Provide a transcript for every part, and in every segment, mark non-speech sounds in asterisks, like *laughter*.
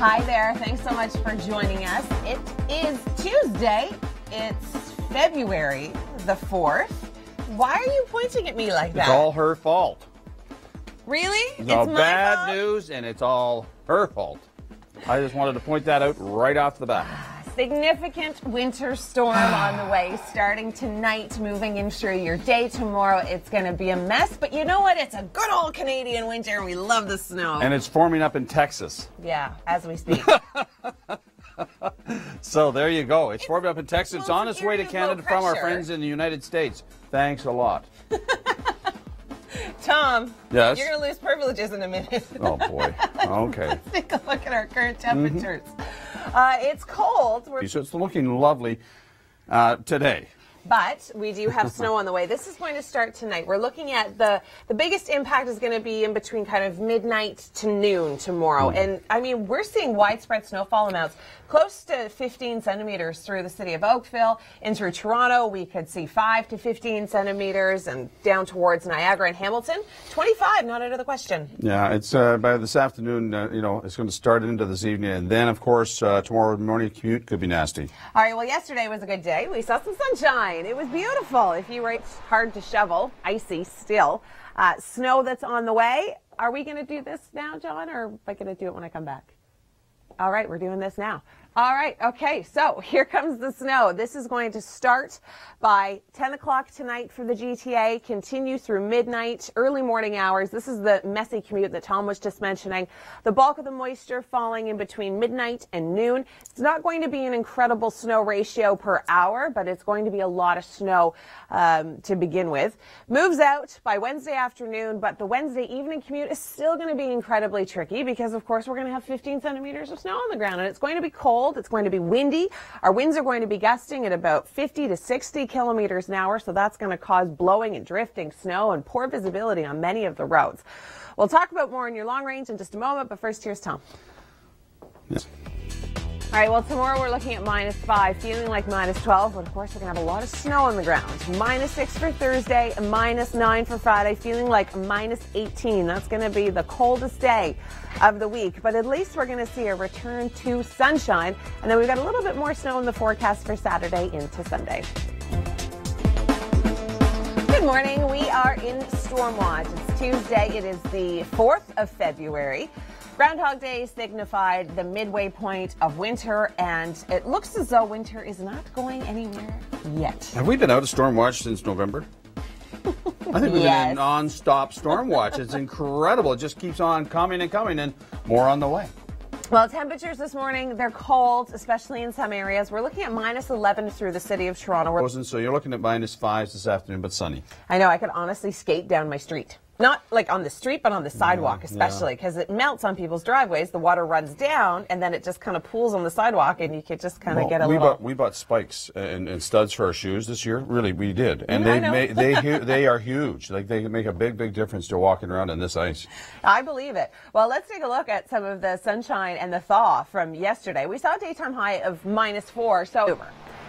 Hi there. Thanks so much for joining us. It is Tuesday. It's February the 4th. Why are you pointing at me like that? It's all her fault. really? It's all my bad fault? news, and it's all her fault. I just wanted to point that out right off the bat. Significant winter storm on the way, starting tonight, moving in through your day tomorrow. It's going to be a mess, but you know what? It's a good old Canadian winter, and we love the snow. And it's forming up in Texas. yeah, as we speak. *laughs* So there you go. It's forming up in Texas. It's on it's its way to area of low Canada from our friends in the United States. Thanks a lot. *laughs* Tom, Yes? you're going to lose privileges in a minute. Oh boy. *laughs* Okay. Take a look at our current temperatures. Uh, it's cold. We're So it's looking lovely uh, today. But we do have *laughs* snow on the way. This is going to start tonight. We're looking at the the biggest impact is going to be in between kind of midnight to noon tomorrow. And I mean, we're seeing widespread snowfall amounts close to 15 centimeters through the city of Oakville. In through Toronto, we could see 5 to 15 centimeters and down towards Niagara and Hamilton. 25, not out of the question. Yeah, it's uh, by this afternoon. Uh, you know, it's going to start into this evening, and then, of course, uh, tomorrow morning commute could be nasty. All right, well, yesterday was a good day. We saw some sunshine. It was beautiful. If you were hard to shovel, icy still. Uh, snow that's on the way. Are we going to do this now, John, or am I going to do it when I come back? All right, we're doing this now. All right, okay, so here comes the snow. This is going to start by 10 o'clock tonight for the GTA, continue through midnight, early morning hours. This is the messy commute that Tom was just mentioning. The bulk of the moisture falling in between midnight and noon. It's not going to be an incredible snow ratio per hour, but it's going to be a lot of snow um, to begin with. Moves out by Wednesday afternoon, but the Wednesday evening commute is still going to be incredibly tricky because, of course, we're going to have 15 centimeters of snow on the ground and it's going to be cold. It's going to be windy. Our winds are going to be gusting at about 50 to 60 kilometers an hour, so that's going to cause blowing and drifting snow and poor visibility on many of the roads. We'll talk about more in your long range in just a moment, but first, here's Tom. Yes. All right, well, tomorrow we're looking at minus five, feeling like minus 12, but of course, we're going to have a lot of snow on the ground. Minus six for Thursday, minus nine for Friday, feeling like minus 18. That's going to be the coldest day of the week, but at least we're going to see a return to sunshine. And then we've got a little bit more snow in the forecast for Saturday into Sunday. Good morning. We are in Storm Watch. It's Tuesday. It is the 4th of February. Groundhog Day signified the midway point of winter, and it looks as though winter is not going anywhere yet. Have we been out of storm watch since November? *laughs* I think we've Yes. been in non-stop storm watch. It's incredible. It just keeps on coming and coming, and more on the way. Well, temperatures this morning, they're cold, especially in some areas. We're looking at minus 11 through the city of Toronto. So you're looking at minus 5 this afternoon, but sunny. I know I could honestly skate down my street. Not like on the street, but on the sidewalk, especially because it melts on people's driveways. The water runs down and then it just kind of pools on the sidewalk, and you could just kind of Well, get a we little. bought we bought spikes and, and studs for our shoes this year. Really, we did, and they they *laughs* hu- they are huge. Like they make a big big difference to walking around in this ice. I believe it. Well, let's take a look at some of the sunshine and the thaw from yesterday. We saw a daytime high of minus four, so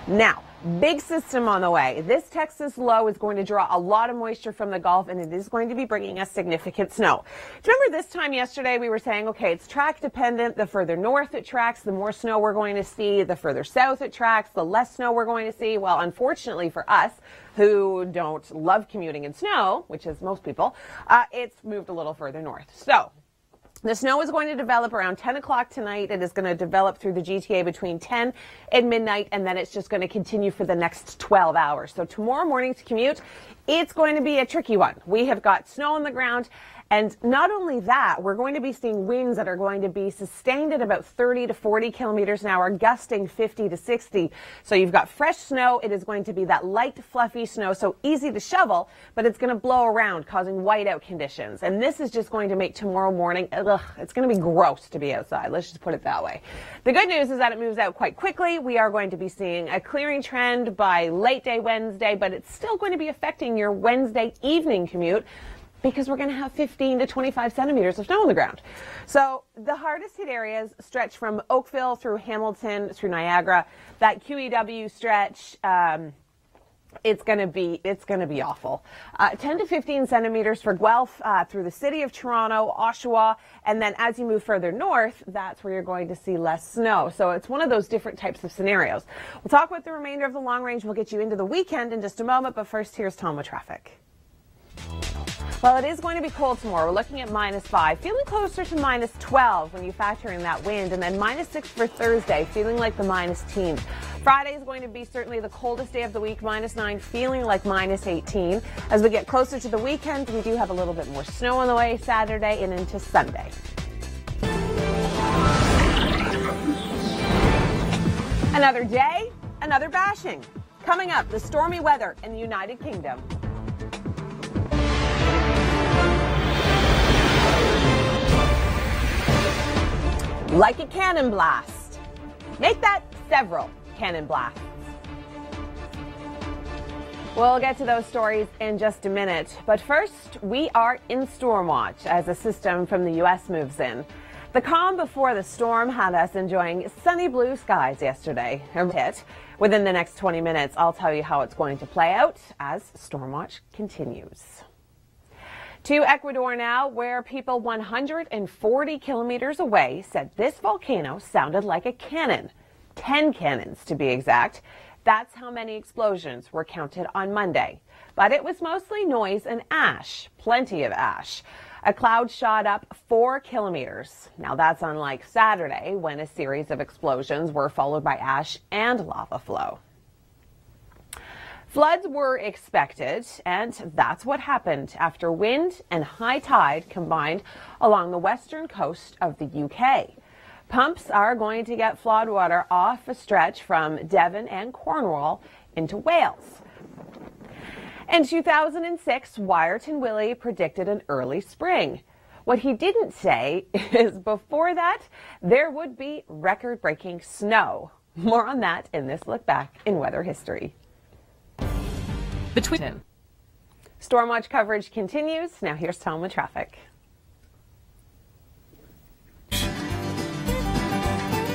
now big system on the way. This Texas low is going to draw a lot of moisture from the Gulf, and it is going to be bringing us significant snow. Remember this time yesterday we were saying, okay, it's track dependent. The further north it tracks, the more snow we're going to see. The further south it tracks, the less snow we're going to see. Well, unfortunately for us, who don't love commuting in snow, which is most people, uh, it's moved a little further north. So the snow is going to develop around 10 o'clock tonight. It is going to develop through the GTA between 10 and midnight, and then it's just going to continue for the next 12 hours. So tomorrow morning's commute, it's going to be a tricky one. We have got snow on the ground. And not only that, we're going to be seeing winds that are going to be sustained at about 30 to 40 kilometers an hour, gusting 50 to 60. So you've got fresh snow. It is going to be that light, fluffy snow, so easy to shovel, but it's going to blow around, causing whiteout conditions. And this is just going to make tomorrow morning, ugh, it's going to be gross to be outside. Let's just put it that way. The good news is that it moves out quite quickly. We are going to be seeing a clearing trend by late day Wednesday, but it's still going to be affecting your Wednesday evening commute because we're going to have 15 to 25 centimeters of snow on the ground. So the hardest hit areas stretch from Oakville through Hamilton through Niagara. That QEW stretch. Um, it's going to be it's going to be awful. Uh, 10 to 15 centimeters for Guelph uh, through the city of Toronto, Oshawa, and then as you move further north, that's where you're going to see less snow. So it's one of those different types of scenarios. We'll talk about the remainder of the long range. We'll get you into the weekend in just a moment, but first here's Tom with traffic. Well, it is going to be cold tomorrow. We're looking at minus 5, feeling closer to minus 12 when you factor in that wind, and then minus 6 for Thursday, feeling like the minus teens. Friday is going to be certainly the coldest day of the week, minus 9, feeling like minus 18. As we get closer to the weekend, we do have a little bit more snow on the way Saturday and into Sunday. Another day, another bashing. Coming up, the stormy weather in the United Kingdom. Like a cannon blast. Make that several cannon blasts. We'll get to those stories in just a minute. But first, we are in storm watch as a system from the U.S. moves in. The calm before the storm had us enjoying sunny blue skies yesterday. Within the next 20 minutes, I'll tell you how it's going to play out as storm watch continues. To Ecuador now, where people 140 kilometers away said this volcano sounded like a cannon. 10 cannons to be exact. That's how many explosions were counted on Monday. But it was mostly noise and ash, plenty of ash. A cloud shot up four kilometers. Now that's unlike Saturday when a series of explosions were followed by ash and lava flow. Floods were expected, and that's what happened after wind and high tide combined along the western coast of the UK. Pumps are going to get flood water off a stretch from Devon and Cornwall into Wales. In 2006, Wiarton Willie predicted an early spring. What he didn't say *laughs* is before that, there would be record breaking snow. More on that in this look back in weather history between. Storm watch coverage continues. Now here's Tom with traffic.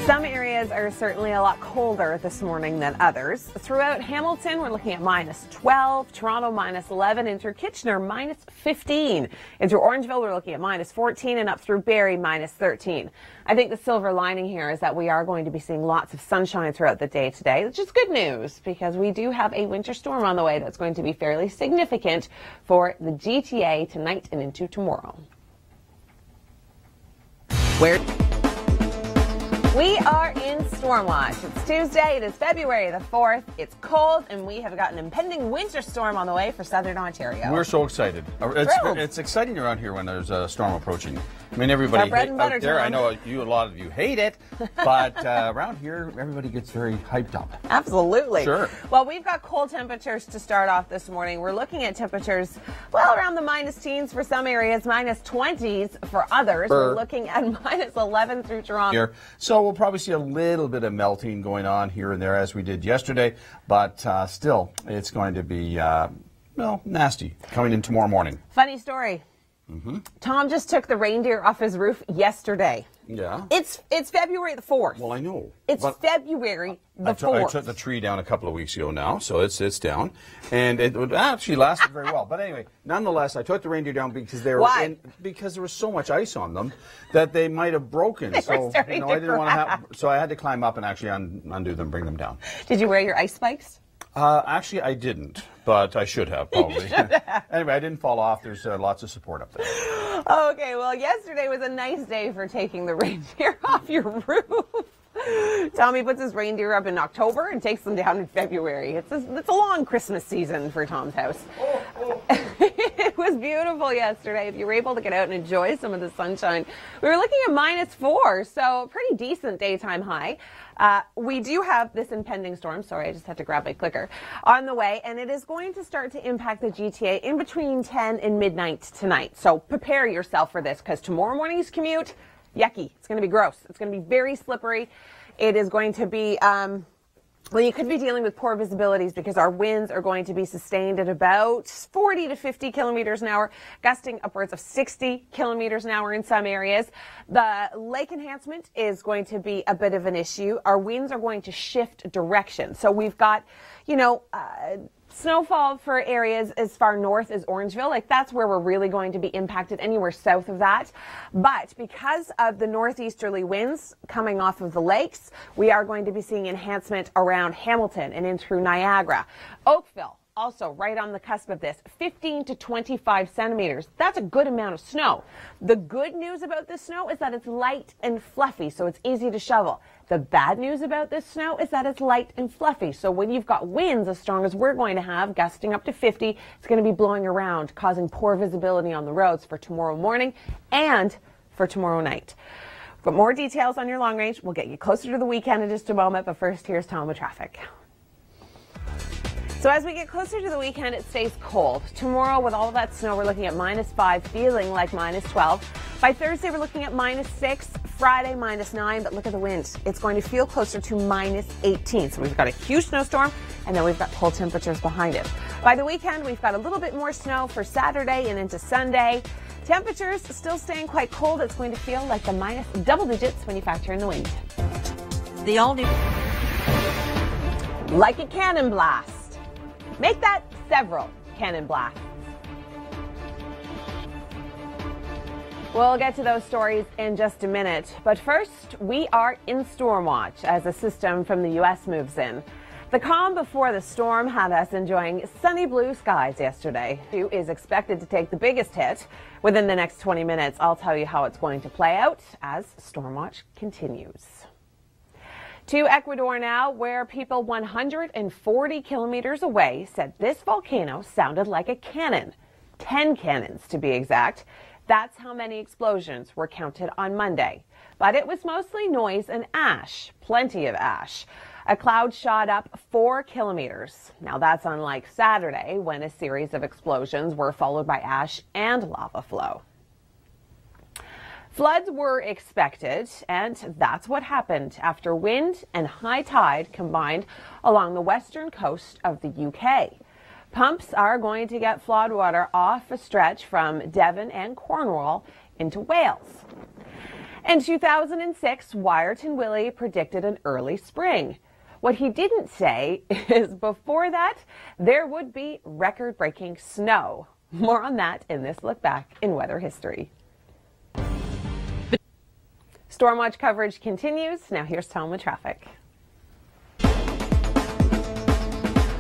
Some areas are certainly a lot colder this morning than others. Throughout Hamilton, we're looking at minus 12, Toronto minus 11, into Kitchener minus 15. Into Orangeville, we're looking at minus 14, and up through Barrie minus 13. I think the silver lining here is that we are going to be seeing lots of sunshine throughout the day today, which is good news because we do have a winter storm on the way that's going to be fairly significant for the GTA tonight and into tomorrow. Where? We are in storm watch. It's Tuesday. It is February the 4th. It's cold, and we have got an impending winter storm on the way for southern Ontario. We're so excited. Uh, it's, it's exciting around here when there's a storm approaching. I mean, everybody hate, out there. I know you, a lot of you hate it, *laughs* but uh, around here, everybody gets very hyped up. Absolutely. Sure. Well, we've got cold temperatures to start off this morning. We're looking at temperatures, well, around the minus teens for some areas, minus 20s for others. We're looking at *laughs* minus 11 through Toronto. Here. So we'll probably see a little bit of melting going on here and there as we did yesterday, but uh, still, it's going to be, uh, well, nasty coming in tomorrow morning. Funny story. Mm-hmm. Tom just took the reindeer off his roof yesterday. Yeah. It's it's February the fourth. Well, I know. It's February the fourth. I took the tree down a couple of weeks ago now, so it's it's down, and it actually lasted very well. But anyway, nonetheless, I took the reindeer down because they were Why? In, because there was so much ice on them that they might have broken. *laughs* They so you know, I didn't want to have. So I had to climb up and actually un, undo them, bring them down. Did you wear your ice spikes? Uh, actually, I didn't, but I should have probably. Should *laughs* have. anyway, I didn't fall off. There's uh, lots of support up there. Okay, well, yesterday was a nice day for taking the reindeer *laughs* off your roof. Tommy puts his reindeer up in October and takes them down in February. It's a, it's a long Christmas season for Tom's house. *laughs* it was beautiful yesterday. If you were able to get out and enjoy some of the sunshine, we were looking at minus four, so pretty decent daytime high. Uh, we do have this impending storm. Sorry, I just had to grab my clicker on the way, and it is going to start to impact the GTA in between 10 and midnight tonight. So prepare yourself for this because tomorrow morning's commute, yucky. It's going to be gross. It's going to be very slippery. It is going to be. Um, well, you could be dealing with poor visibilities because our winds are going to be sustained at about 40 to 50 kilometers an hour, gusting upwards of 60 kilometers an hour in some areas. The lake enhancement is going to be a bit of an issue. Our winds are going to shift direction. So we've got, you know, uh, Snowfall for areas as far north as Orangeville, like that's where we're really going to be impacted, anywhere south of that. But because of the northeasterly winds coming off of the lakes, we are going to be seeing enhancement around Hamilton and in through Niagara. Oakville, also right on the cusp of this 15 to 25 centimeters. That's a good amount of snow. The good news about this snow is that it's light and fluffy, so it's easy to shovel. The bad news about this snow is that it's light and fluffy. So when you've got winds as strong as we're going to have, gusting up to 50, it's going to be blowing around, causing poor visibility on the roads for tomorrow morning and for tomorrow night. But more details on your long range. We'll get you closer to the weekend in just a moment. But first, here's Tom with traffic. So as we get closer to the weekend, it stays cold. Tomorrow, with all that snow, we're looking at minus 5, feeling like minus 12. By Thursday, we're looking at minus 6. Friday, minus 9. But look at the wind. It's going to feel closer to minus 18. So we've got a huge snowstorm, and then we've got cold temperatures behind it. By the weekend, we've got a little bit more snow for Saturday and into Sunday. Temperatures still staying quite cold. It's going to feel like the minus double digits when you factor in the wind. The all new. Like a cannon blast. Make that several cannon blasts. We'll get to those stories in just a minute. But first, we are in storm watch as a system from the U.S. moves in. The calm before the storm had us enjoying sunny blue skies yesterday. Who is expected to take the biggest hit within the next 20 minutes. I'll tell you how it's going to play out as storm watch continues. To Ecuador now, where people 140 kilometers away said this volcano sounded like a cannon. 10 cannons to be exact. That's how many explosions were counted on Monday. But it was mostly noise and ash, plenty of ash. A cloud shot up four kilometers. Now that's unlike Saturday when a series of explosions were followed by ash and lava flow. Floods were expected, and that's what happened after wind and high tide combined along the western coast of the UK. Pumps are going to get flood water off a stretch from Devon and Cornwall into Wales. In 2006, Wiarton Willie predicted an early spring. What he didn't say *laughs* is before that, there would be record breaking snow. More on that in this look back in weather history. Stormwatch coverage continues. Now here's Tom with traffic.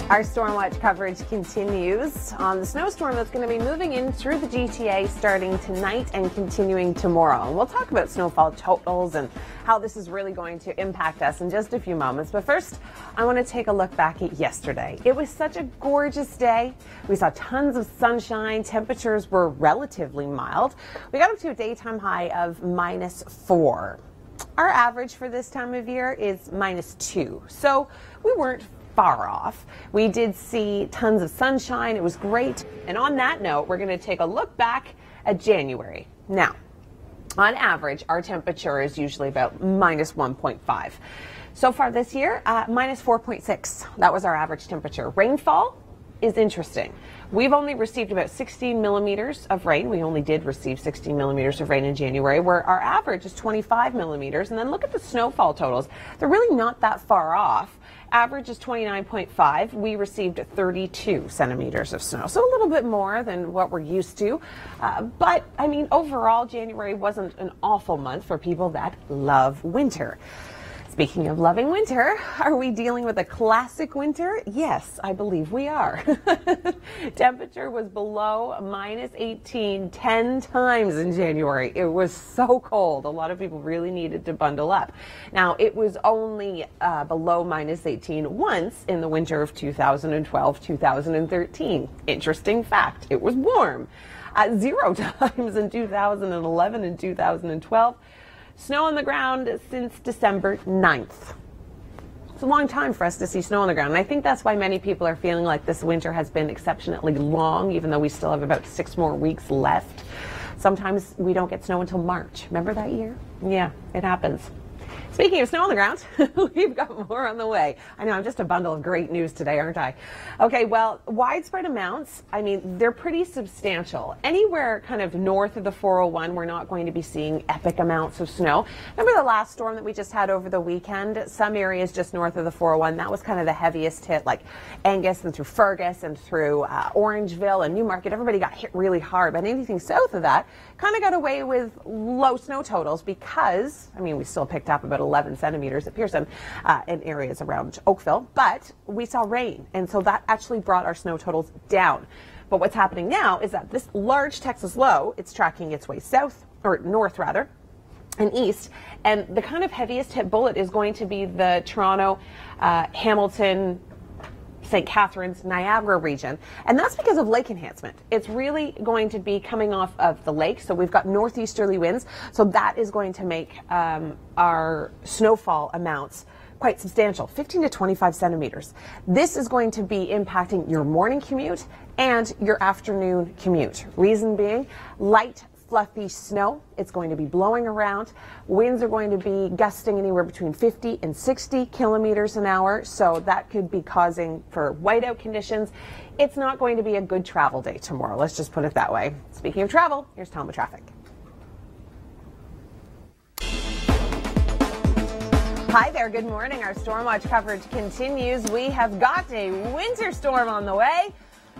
Our Stormwatch coverage continues on the snowstorm that's going to be moving in through the GTA starting tonight and continuing tomorrow. And we'll talk about snowfall totals and how this is really going to impact us in just a few moments. But first, I want to take a look back at yesterday. It was such a gorgeous day. We saw tons of sunshine. Temperatures were relatively mild. We got up to a daytime high of minus four. Our average for this time of year is minus two. So we weren't far off. We did see tons of sunshine. It was great. And on that note, we're going to take a look back at January. Now, on average, our temperature is usually about minus 1.5. So far this year, uh, minus 4.6. That was our average temperature. Rainfall is interesting. We've only received about 16 millimeters of rain. We only did receive 16 millimeters of rain in January, where our average is 25 millimeters. And then look at the snowfall totals. They're really not that far off. Average is 29.5. We received 32 centimeters of snow, so a little bit more than what we're used to. Uh, but I mean, overall, January wasn't an awful month for people that love winter. Speaking of loving winter, are we dealing with a classic winter? Yes, I believe we are. *laughs* Temperature was below minus 18 10 times in January. It was so cold. A lot of people really needed to bundle up. Now, it was only uh, below minus 18 once in the winter of 2012 2013. Interesting fact. It was warm. Uh, zero *laughs* times in 2011 and 2012 Snow on the ground since December 9th. It's a long time for us to see snow on the ground. And I think that's why many people are feeling like this winter has been exceptionally long, even though we still have about six more weeks left. Sometimes we don't get snow until March. Remember that year? Yeah, it happens. Speaking of snow on the ground, *laughs* we've got more on the way. I know I'm just a bundle of great news today, aren't I? Okay, well, widespread amounts, I mean, they're pretty substantial. Anywhere kind of north of the 401, we're not going to be seeing epic amounts of snow. Remember the last storm that we just had over the weekend? Some areas just north of the 401, that was kind of the heaviest hit, like Angus and through Fergus and through uh, Orangeville and Newmarket. Everybody got hit really hard, but anything south of that kind of got away with low snow totals because, I mean, we still picked up about 11 centimeters at Pearson uh, in areas around Oakville, but we saw rain. And so that actually brought our snow totals down. But what's happening now is that this large Texas low, it's tracking its way south, or north rather, and east. And the kind of heaviest hit bullet is going to be the Toronto, uh, Hamilton, St. Catharines, Niagara region. And that's because of lake enhancement. It's really going to be coming off of the lake. So we've got northeasterly winds. So that is going to make um, our snowfall amounts quite substantial 15 to 25 centimeters. This is going to be impacting your morning commute and your afternoon commute. Reason being, light fluffy snow. It's going to be blowing around. Winds are going to be gusting anywhere between 50 and 60 kilometers an hour. So that could be causing for whiteout conditions. It's not going to be a good travel day tomorrow. Let's just put it that way. Speaking of travel, here's Telma traffic. Hi there, good morning. Our storm watch coverage continues. We have got a winter storm on the way.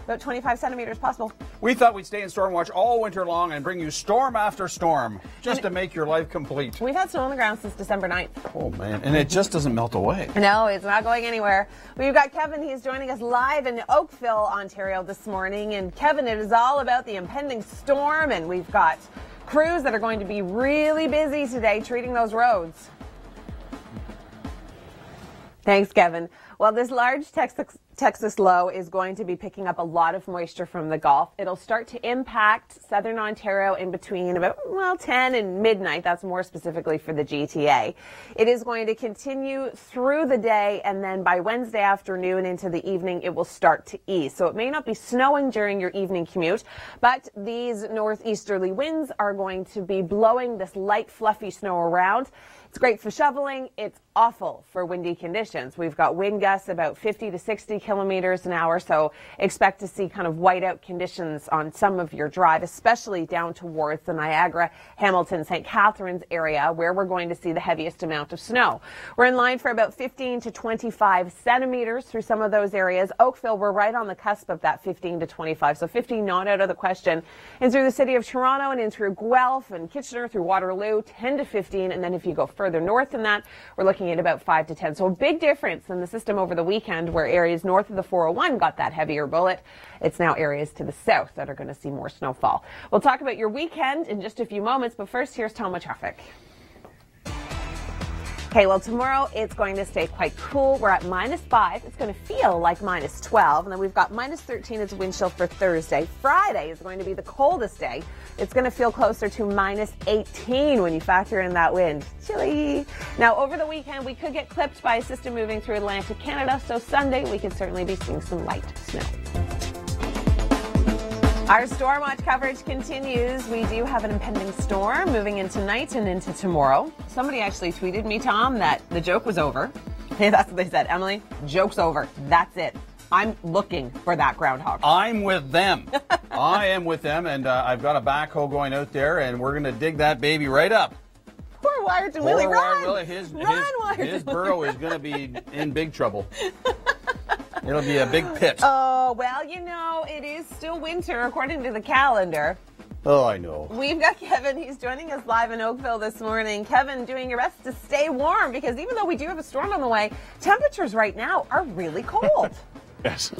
About 25 centimeters possible. We thought we'd stay in storm watch all winter long and bring you storm after storm just to make your life complete. We've had snow on the ground since December 9th. Oh, man. And it just doesn't melt away. No, it's not going anywhere. We've got Kevin. He's joining us live in Oakville, Ontario this morning. And Kevin, it is all about the impending storm. And we've got crews that are going to be really busy today treating those roads. Thanks, Kevin. Well, this large Texas, Texas low is going to be picking up a lot of moisture from the Gulf. It'll start to impact southern Ontario in between about, well, 10 and midnight. That's more specifically for the GTA. It is going to continue through the day, and then by Wednesday afternoon into the evening, it will start to ease. So it may not be snowing during your evening commute, but these northeasterly winds are going to be blowing this light, fluffy snow around. It's great for shoveling. It's awful for windy conditions. We've got wind gusts about 50 to 60 kilometers an hour, so expect to see kind of whiteout conditions on some of your drive, especially down towards the Niagara, Hamilton, St. Catharines area, where we're going to see the heaviest amount of snow. We're in line for about 15 to 25 centimeters through some of those areas. Oakville, we're right on the cusp of that 15 to 25, so 15 not out of the question. And through the city of Toronto and in through Guelph and Kitchener through Waterloo, 10 to 15, and then if you go further north than that, we're looking at about 5 to 10. So a big difference in the system over the weekend where areas north of the 401 got that heavier bullet. It's now areas to the south that are going to see more snowfall. We'll talk about your weekend in just a few moments, but first here's Telma traffic. Okay, well, tomorrow it's going to stay quite cool. We're at minus five. It's going to feel like minus 12. And then we've got minus 13 as a wind chill for Thursday. Friday is going to be the coldest day. It's going to feel closer to minus 18 when you factor in that wind. Chilly. Now, over the weekend, we could get clipped by a system moving through Atlantic Canada. So Sunday, we could certainly be seeing some light snow. Our storm watch coverage continues. We do have an impending storm moving in tonight and into tomorrow. Somebody actually tweeted me, Tom, that the joke was over. Hey, *laughs* that's what they said. Emily, joke's over. That's it. I'm looking for that groundhog. I'm with them. *laughs* I am with them, and uh, I've got a backhoe going out there, and we're going to dig that baby right up. Poor Wiarton Willie, run! Willie, his, run, his, his burrow is going to be *laughs* in big trouble. It'll be a big pit. *gasps* Oh, well, you know, it is still winter according to the calendar. Oh, I know. We've got *laughs* Kevin. He's joining us live in Oakville this morning. Kevin, doing your best to stay warm because even though we do have a storm on the way, temperatures right now are really cold. *laughs* yes.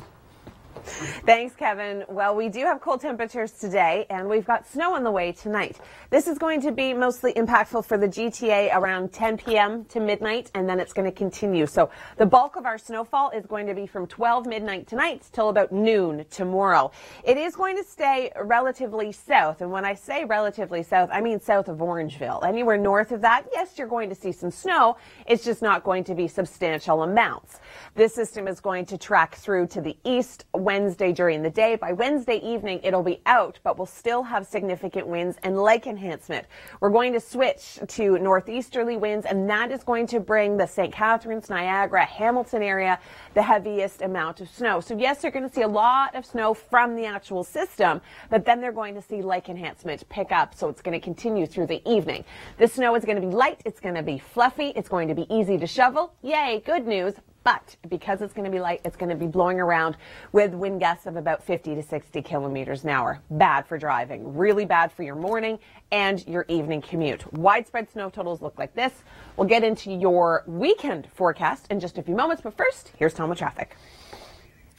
Thanks, Kevin. Well, we do have cold temperatures today, and we've got snow on the way tonight. This is going to be mostly impactful for the GTA around 10 p.m. to midnight, and then it's going to continue. So the bulk of our snowfall is going to be from 12 midnight tonight till about noon tomorrow. It is going to stay relatively south, and when I say relatively south, I mean south of Orangeville. Anywhere north of that, yes, you're going to see some snow. It's just not going to be substantial amounts. This system is going to track through to the east when Wednesday during the day. By Wednesday evening, it'll be out, but we'll still have significant winds and lake enhancement. We're going to switch to northeasterly winds, and that is going to bring the St. Catharines, Niagara, Hamilton area the heaviest amount of snow. So yes, you're going to see a lot of snow from the actual system, but then they're going to see lake enhancement pick up. So it's going to continue through the evening. The snow is going to be light. It's going to be fluffy. It's going to be easy to shovel. Yay, good news. But because it's going to be light, it's going to be blowing around with wind gusts of about 50 to 60 kilometers an hour. Bad for driving, really bad for your morning and your evening commute. Widespread snow totals look like this. We'll get into your weekend forecast in just a few moments, but first, here's Tom with traffic.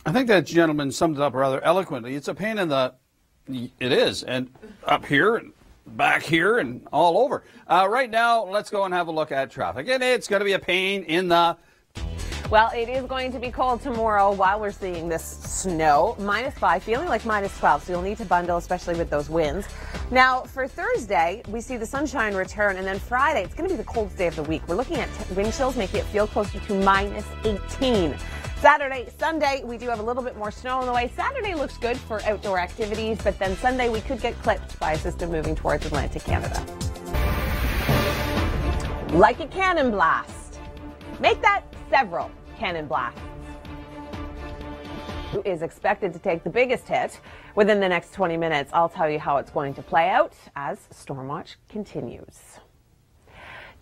I think that gentleman summed it up rather eloquently. It's a pain in the. It is, and up here and back here and all over. Uh, right now, let's go and have a look at traffic, and it's going to be a pain in the well, it is going to be cold tomorrow while we're seeing this snow. Minus five, feeling like minus 12, so you'll need to bundle, especially with those winds. Now, for Thursday, we see the sunshine return, and then Friday, it's going to be the coldest day of the week. We're looking at wind chills making it feel closer to minus 18. Saturday, Sunday, we do have a little bit more snow on the way. Saturday looks good for outdoor activities, but then Sunday we could get clipped by a system moving towards Atlantic Canada. Like a cannon blast. Make that several cannon blasts. Who is expected to take the biggest hit within the next 20 minutes? I'll tell you how it's going to play out as Stormwatch continues.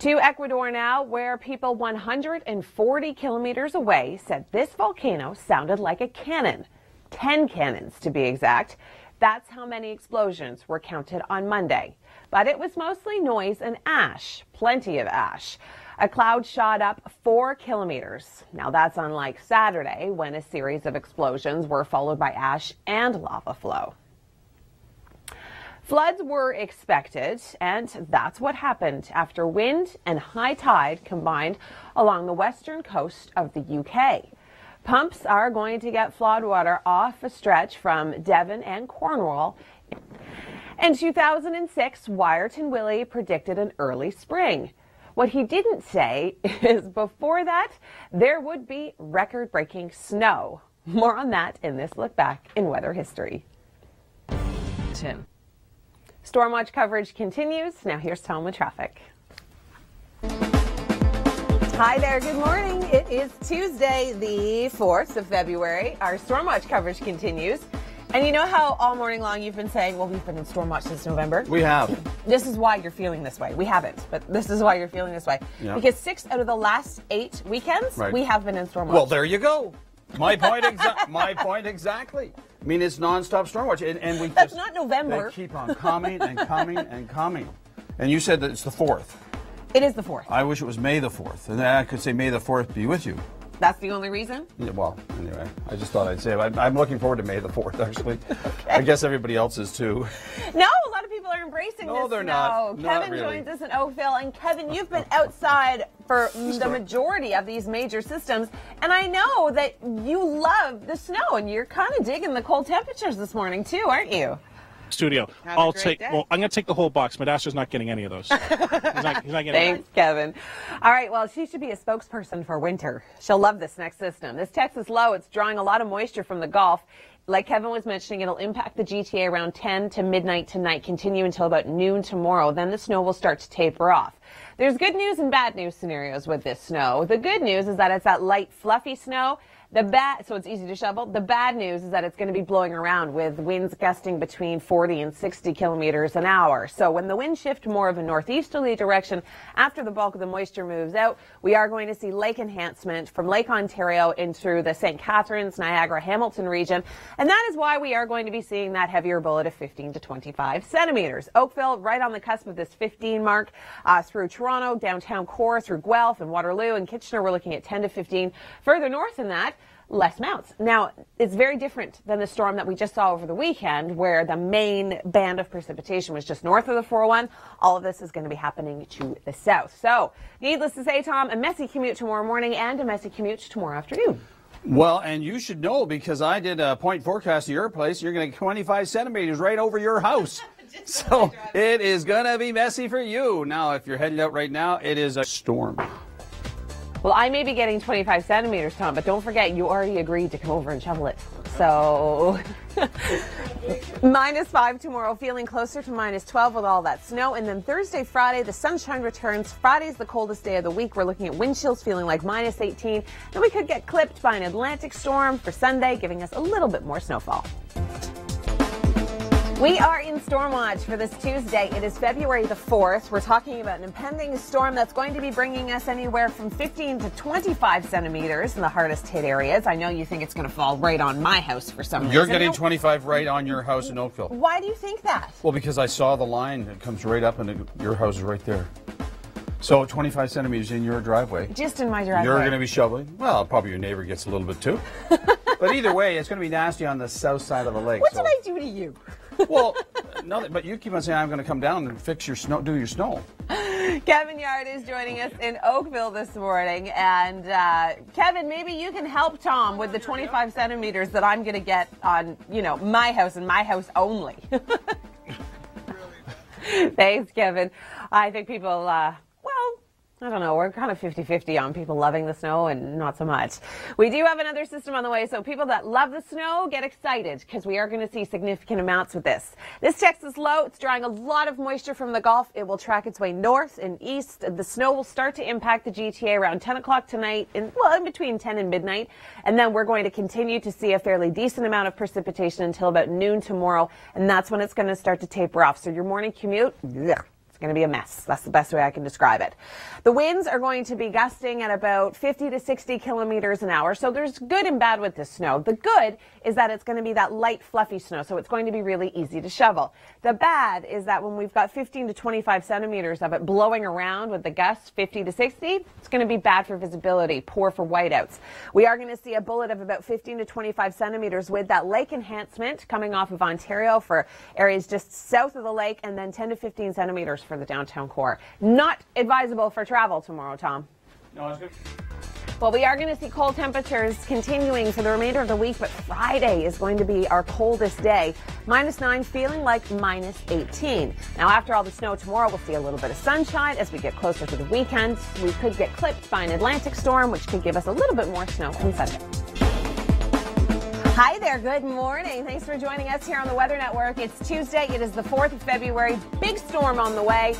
To Ecuador now, where people 140 kilometers away said this volcano sounded like a cannon. 10 cannons to be exact. That's how many explosions were counted on Monday. But it was mostly noise and ash, plenty of ash. A cloud shot up four kilometers. Now that's unlike Saturday when a series of explosions were followed by ash and lava flow. Floods were expected, and that's what happened after wind and high tide combined along the western coast of the UK. Pumps are going to get floodwater off a stretch from Devon and Cornwall. In 2006, Wiarton Willie predicted an early spring. What he didn't say *laughs* is before that, there would be record breaking snow. More on that in this look back in weather history. Tim. Stormwatch coverage continues. Now here's Tom with traffic. Hi there, good morning. It is Tuesday, the 4th of February. Our Stormwatch coverage continues. And you know how all morning long you've been saying, well, we've been in storm watch since November? We have. This is why you're feeling this way. We haven't, but this is why you're feeling this way. Yeah. Because six out of the last eight weekends, right. we have been in storm watch. Well, there you go. My point, *laughs* exa- my point exactly. I mean, it's nonstop storm watch, and, and we That's just, not November. They keep on coming and coming and coming. And you said that it's the fourth. It is the fourth. I wish it was May the fourth, and then I could say May the fourth be with you. That's the only reason? Yeah, well, anyway, I just thought I'd say I'm, I'm looking forward to May the 4th, actually. okay. I guess everybody else is too. No, a lot of people are embracing no, this they're snow. Not. Kevin not really. joins us in Oakville. And Kevin, you've been outside for *laughs* the majority of these major systems. And I know that you love the snow and you're kind of digging the cold temperatures this morning, too, aren't you? Studio. Have I'll take. Day. Well, I'm going to take the whole box. Modaster's not getting any of those. he's, not, he's not getting. Thanks, Kevin. All right. Well, she should be a spokesperson for winter. She'll love this next system. This Texas low. It's drawing a lot of moisture from the Gulf. Like Kevin was mentioning, it'll impact the GTA around 10 to midnight tonight, continue until about noon tomorrow. Then the snow will start to taper off. There's good news and bad news scenarios with this snow. The good news is that it's that light, fluffy snow the bad, so it's easy to shovel. The bad news is that it's going to be blowing around with winds gusting between 40 and 60 kilometers an hour. So when the wind shift more of a northeasterly direction after the bulk of the moisture moves out, we are going to see lake enhancement from Lake Ontario into the St. Catharines, Niagara, Hamilton region. And that is why we are going to be seeing that heavier bullet of 15 to 25 centimeters. Oakville, right on the cusp of this 15 mark, uh, through Toronto, downtown core, through Guelph and Waterloo and Kitchener, we're looking at 10 to 15. Further north than that, less mounts. Now, it's very different than the storm that we just saw over the weekend, where the main band of precipitation was just north of the 401. All of this is going to be happening to the south. So, needless to say, Tom, a messy commute tomorrow morning and a messy commute tomorrow afternoon. Well, and you should know because I did a point forecast of your place. You're going to get 25 centimeters right over your house. *laughs* so it is going to be messy for you. Now, if you're heading out right now, it is a storm. Well, I may be getting 25 centimeters, Tom, but don't forget, you already agreed to come over and shovel it. So *laughs* minus five tomorrow, feeling closer to minus 12 with all that snow. And then Thursday, Friday, the sunshine returns. Friday's the coldest day of the week. We're looking at wind chills feeling like minus 18. Then we could get clipped by an Atlantic storm for Sunday, giving us a little bit more snowfall. We are in storm watch for this Tuesday. It is February the 4th. We're talking about an impending storm that's going to be bringing us anywhere from 15 to 25 centimeters in the hardest hit areas. I know you think it's going to fall right on my house for some reason. You're getting 25 right on your house in Oakville. Why do you think that? Well, because I saw the line. It comes right up, and it, your house is right there. So 25 centimeters in your driveway. Just in my driveway. You're going to be shoveling. Well, probably your neighbor gets a little bit too. *laughs* but either way, it's going to be nasty on the south side of the lake. What so. did I do to you? Well, no, but you keep on saying I'm going to come down and fix your snow, do your snow. Kevin Yard is joining us in Oakville this morning. And uh, Kevin, maybe you can help Tom with the 25 centimeters that I'm going to get on, you know, my house and my house only. *laughs* Thanks, Kevin. I think people, uh, well, I don't know. We're kind of 50 50 on people loving the snow and not so much. We do have another system on the way, so people that love the snow get excited because we are going to see significant amounts with this. This Texas low, it's drawing a lot of moisture from the Gulf. It will track its way north and east. The snow will start to impact the GTA around 10 o'clock tonight, in, well, in between 10 and midnight. And then we're going to continue to see a fairly decent amount of precipitation until about noon tomorrow, and that's when it's going to start to taper off. So your morning commute, blech, it's going to be a mess. That's the best way I can describe it. The winds are going to be gusting at about 50 to 60 kilometers an hour. So there's good and bad with this snow. The good is that it's going to be that light, fluffy snow. So it's going to be really easy to shovel. The bad is that when we've got 15 to 25 centimeters of it blowing around with the gusts 50 to 60, it's going to be bad for visibility, poor for whiteouts. We are going to see a bullet of about 15 to 25 centimeters with that lake enhancement coming off of Ontario for areas just south of the lake and then 10 to 15 centimeters for the downtown core. Not advisable for travel tomorrow, Tom. No, it's good. Well, we are going to see cold temperatures continuing for the remainder of the week, but Friday is going to be our coldest day. Minus 9, feeling like minus 18. Now, after all the snow tomorrow, we'll see a little bit of sunshine. As we get closer to the weekend, we could get clipped by an Atlantic storm, which could give us a little bit more snow on Sunday. Hi there, good morning. Thanks for joining us here on the Weather Network. It's Tuesday, it is the 4th of February. Big storm on the way.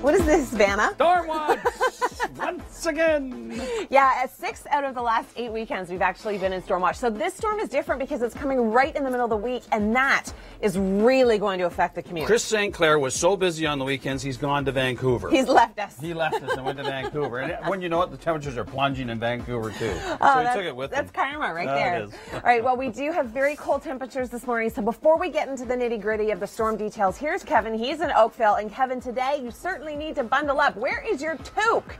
What is this, Vanna? Storm watch *laughs* once again. Yeah, at six out of the last eight weekends, we've actually been in storm watch. So this storm is different because it's coming right in the middle of the week, and that is really going to affect the community. Chris St. Clair was so busy on the weekends, he's gone to Vancouver. He's left us. he left us and went to Vancouver. And when you know it, the temperatures are plunging in Vancouver too. Oh, so he took it with that's him. That's karma right No, it there. is. All right, well, we do have very cold temperatures this morning. So before we get into the nitty gritty of the storm details, here's Kevin. He's in Oakville. And Kevin, today you certainly need to bundle up. Where is your toque?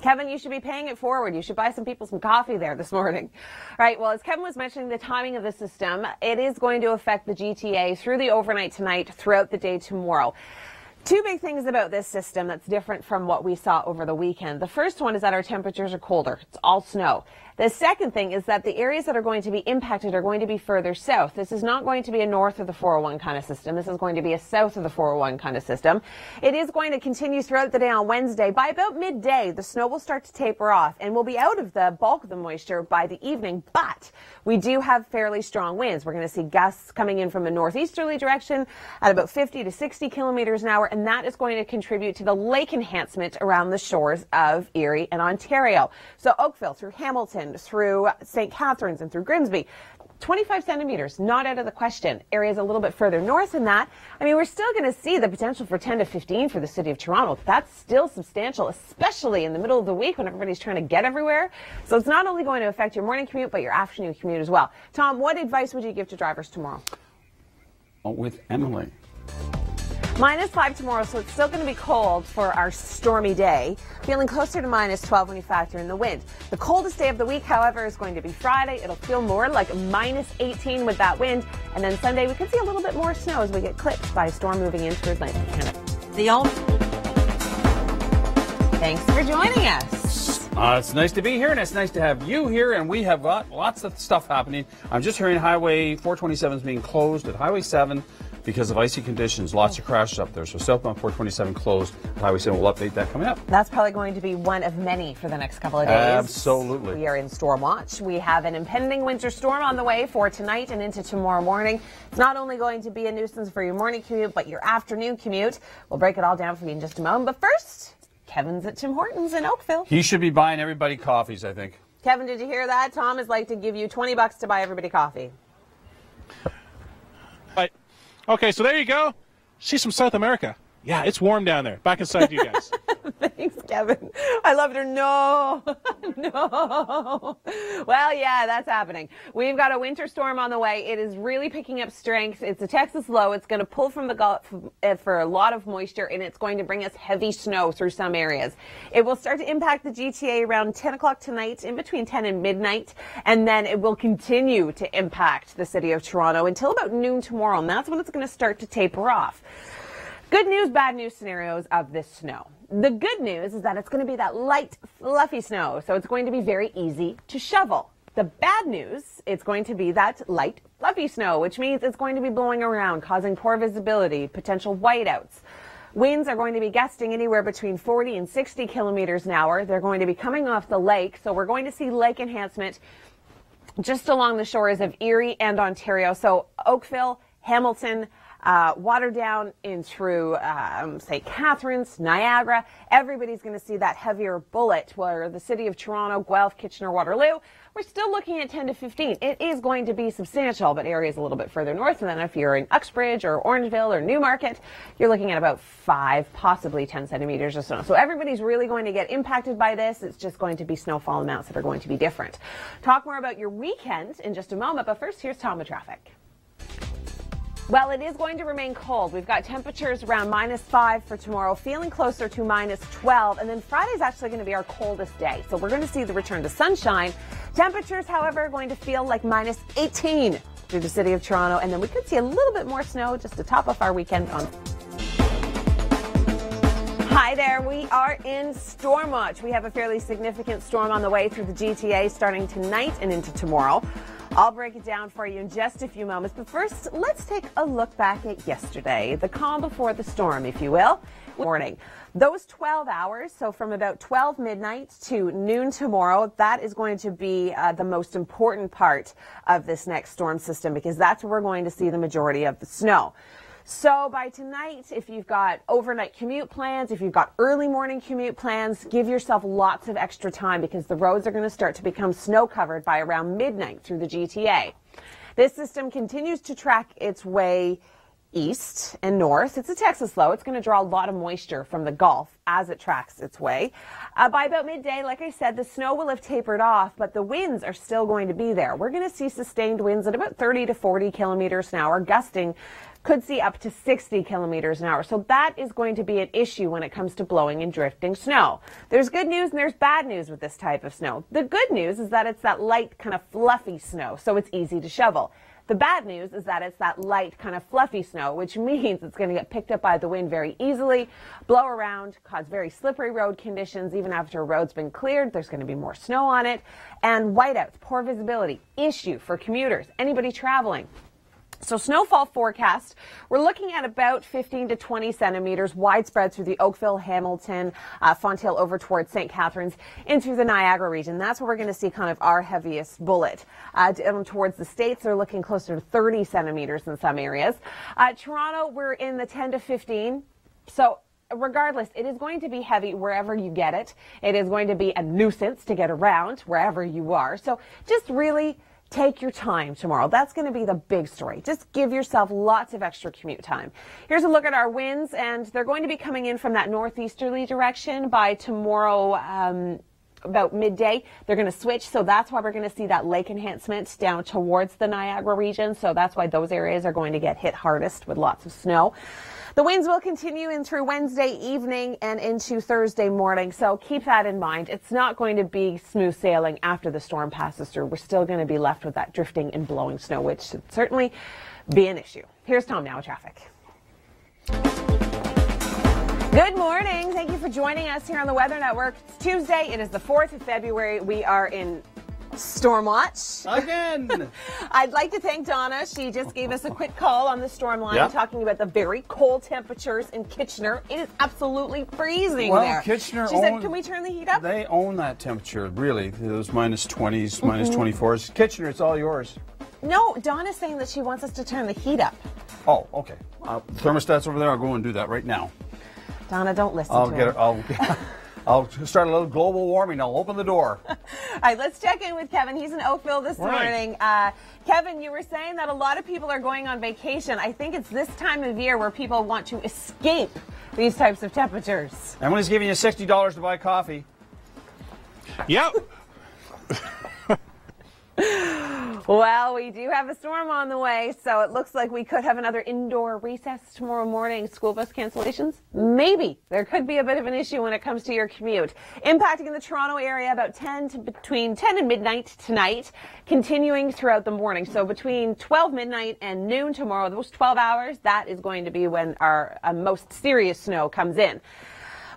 Kevin, you should be paying it forward. You should buy some people some coffee there this morning. All right. Well, as Kevin was mentioning, the timing of the system, it is going to affect the GTA through the overnight tonight, throughout the day tomorrow. Two big things about this system that's different from what we saw over the weekend. The first one is that our temperatures are colder. It's all snow. The second thing is that the areas that are going to be impacted are going to be further south. This is not going to be a north of the 401 kind of system. This is going to be a south of the 401 kind of system. It is going to continue throughout the day on Wednesday. By about midday, the snow will start to taper off and we'll be out of the bulk of the moisture by the evening, but we do have fairly strong winds. We're going to see gusts coming in from a northeasterly direction at about 50 to 60 kilometers an hour, and that is going to contribute to the lake enhancement around the shores of Erie and Ontario. So Oakville through Hamilton, through St. Catharines, and through Grimsby. 25 centimeters, not out of the question. Areas a little bit further north than that. I mean, we're still going to see the potential for 10 to 15 for the city of Toronto. That's still substantial, especially in the middle of the week when everybody's trying to get everywhere. So it's not only going to affect your morning commute, but your afternoon commute as well. Tom, what advice would you give to drivers tomorrow? With Emily. Minus five tomorrow, so it's still going to be cold for our stormy day. Feeling closer to minus 12 when you factor in the wind. The coldest day of the week, however, is going to be Friday. It'll feel more like minus 18 with that wind. And then Sunday, we could see a little bit more snow as we get clipped by a storm moving into Atlantic Canada. The only. Thanks for joining us. Uh, it's nice to be here, and it's nice to have you here. And we have got lots of stuff happening. I'm just hearing Highway 427 is being closed at Highway 7 because of icy conditions. Lots of crashes up there. So southbound 427 closed. Highway 7 will update that coming up. That's probably going to be one of many for the next couple of days. Absolutely. We are in storm watch. We have an impending winter storm on the way for tonight and into tomorrow morning. It's not only going to be a nuisance for your morning commute, but your afternoon commute. We'll break it all down for you in just a moment. But first, Kevin's at Tim Hortons in Oakville. He should be buying everybody coffees, I think. Kevin, did you hear that? Tom is like to give you 20 bucks to buy everybody coffee. But, okay, so there you go. See some South America. Yeah, it's warm down there. Back inside you guys. *laughs* Thanks, Kevin. I loved her. No, *laughs* no. Well, yeah, that's happening. We've got a winter storm on the way. It is really picking up strength. It's a Texas low. It's going to pull from the Gulf uh, for a lot of moisture, and it's going to bring us heavy snow through some areas. It will start to impact the GTA around 10 o'clock tonight, in between 10 and midnight, and then it will continue to impact the city of Toronto until about noon tomorrow, and that's when it's going to start to taper off. Good news, bad news scenarios of this snow. The good news is that it's going to be that light, fluffy snow, so it's going to be very easy to shovel. The bad news, it's going to be that light, fluffy snow, which means it's going to be blowing around, causing poor visibility, potential whiteouts. Winds are going to be gusting anywhere between 40 and 60 kilometers an hour. They're going to be coming off the lake, so we're going to see lake enhancement just along the shores of Erie and Ontario. So Oakville, Hamilton, uh, Waterdown in through um, St. Catharines, Niagara. Everybody's going to see that heavier bullet where the city of Toronto, Guelph, Kitchener, Waterloo, we're still looking at 10 to 15. It is going to be substantial, but areas a little bit further north. And then if you're in Uxbridge or Orangeville or Newmarket, you're looking at about five, possibly 10 centimeters of snow. So everybody's really going to get impacted by this. It's just going to be snowfall amounts that are going to be different. Talk more about your weekend in just a moment, but first here's Tom with traffic. Well, it is going to remain cold. We've got temperatures around minus five for tomorrow, feeling closer to minus 12. And then Friday is actually going to be our coldest day. So we're going to see the return to sunshine. Temperatures, however, are going to feel like minus 18 through the city of Toronto. And then we could see a little bit more snow just to top off our weekend on. Hi there, we are in storm watch. We have a fairly significant storm on the way through the GTA starting tonight and into tomorrow. I'll break it down for you in just a few moments. But first, let's take a look back at yesterday, the calm before the storm, if you will. Morning. Those 12 hours, so from about 12 midnight to noon tomorrow, that is going to be uh, the most important part of this next storm system because that's where we're going to see the majority of the snow. So by tonight, if you've got overnight commute plans, if you've got early morning commute plans, give yourself lots of extra time because the roads are going to start to become snow covered by around midnight through the GTA. This system continues to track its way east and north. It's a Texas low. It's going to draw a lot of moisture from the Gulf as it tracks its way. Uh, by about midday, like I said, the snow will have tapered off, but the winds are still going to be there. We're going to see sustained winds at about 30 to 40 kilometers an hour, gusting could see up to 60 kilometers an hour. So that is going to be an issue when it comes to blowing and drifting snow. There's good news and there's bad news with this type of snow. The good news is that it's that light kind of fluffy snow, so it's easy to shovel. The bad news is that it's that light kind of fluffy snow, which means it's going to get picked up by the wind very easily, blow around, cause very slippery road conditions. Even after a road's been cleared, there's going to be more snow on it. And whiteouts, poor visibility, issue for commuters, anybody traveling. So snowfall forecast, we're looking at about 15 to 20 centimeters widespread through the Oakville, Hamilton, uh, Fonthill over towards St. Catharines into the Niagara region. That's where we're going to see kind of our heaviest bullet. Uh, down towards the states, they're looking closer to 30 centimeters in some areas. Uh, Toronto, we're in the 10 to 15. So regardless, it is going to be heavy wherever you get it. It is going to be a nuisance to get around wherever you are. So just really Take your time tomorrow. That's going to be the big story. Just give yourself lots of extra commute time. Here's a look at our winds, and they're going to be coming in from that northeasterly direction by tomorrow. Um, about midday, they're going to switch. So that's why we're going to see that lake enhancement down towards the Niagara region. So that's why those areas are going to get hit hardest with lots of snow. The winds will continue in through Wednesday evening and into Thursday morning, so keep that in mind. It's not going to be smooth sailing after the storm passes through. We're still going to be left with that drifting and blowing snow, which should certainly be an issue. Here's Tom now traffic. Good morning. Thank you for joining us here on the Weather Network. It's Tuesday. It is the 4th of February. We are in Storm watch. Again. *laughs* I'd like to thank Donna. She just gave us a quick call on the storm line Yeah. talking about the very cold temperatures in Kitchener. It is absolutely freezing Well, there. Kitchener She said, can we turn the heat up? they own that temperature, really. Those minus 20s, Mm-hmm. minus 24s. Kitchener, it's all yours. no, Donna's saying that she wants us to turn the heat up. Oh, okay. Uh, thermostat's over there. I'll go and do that right now. Donna, don't listen I'll to get her. it. I'll, *laughs* I'll start a little global warming. I'll open the door. *laughs* All right, let's check in with Kevin. He's in Oakville this Right. morning. Uh, Kevin, you were saying that a lot of people are going on vacation. I think it's this time of year where people want to escape these types of temperatures. Emily's giving you $60 to buy coffee. Yep. *laughs* Well, we do have a storm on the way, so it looks like we could have another indoor recess tomorrow morning. School bus cancellations? Maybe. There could be a bit of an issue when it comes to your commute. Impacting in the Toronto area about 10 to between 10 and midnight tonight, continuing throughout the morning. So between 12 midnight and noon tomorrow, those 12 hours, that is going to be when our uh, most serious snow comes in.